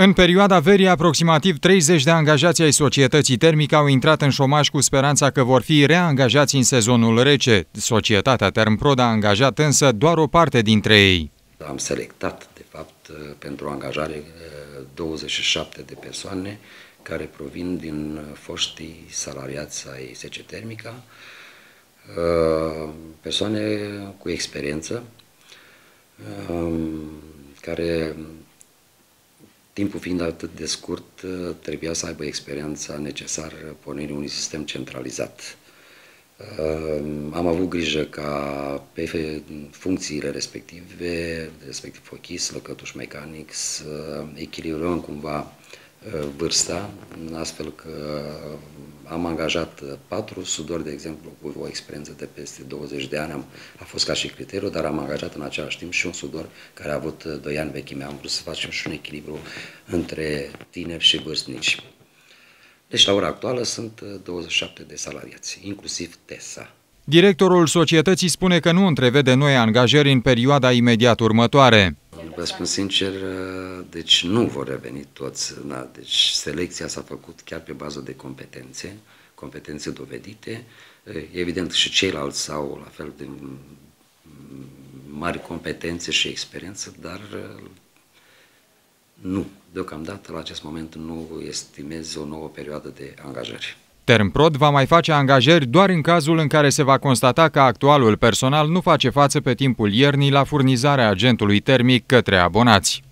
În perioada verii, aproximativ 30 de angajați ai societății termică au intrat în șomaj cu speranța că vor fi reangajați în sezonul rece. Societatea Termprod a angajat însă doar o parte dintre ei. Am selectat, de fapt, pentru angajare 27 de persoane care provin din foștii salariați ai SC Termica, persoane cu experiență, care Timpul fiind atât de scurt, uh, trebuia să aibă experiența necesară pornirii unui sistem centralizat. Uh, am avut grijă ca pe funcțiile respective, respectiv fochis, lăcătuș mecanic, să echilibrăm cumva Uh, vârsta, astfel că am angajat patru sudori, de exemplu, cu o experiență de peste 20 de ani, am, a fost ca și criteriu, dar am angajat în același timp și un sudor care a avut 2 ani vechime. Am vrut să facem și un echilibru între tineri și vârstnici. Deci, la ora actuală, sunt 27 de salariați, inclusiv TESA. Directorul societății spune că nu întrevede noi angajări în perioada imediat următoare. Vă spun sincer, deci nu vor reveni toți. Na, deci selecția s-a făcut chiar pe bază de competențe, competențe dovedite. Evident și ceilalți au la fel de mari competențe și experiență, dar nu. Deocamdată, la acest moment, nu estimez o nouă perioadă de angajări. Termprod va mai face angajări doar în cazul în care se va constata că actualul personal nu face față pe timpul iernii la furnizarea agentului termic către abonați.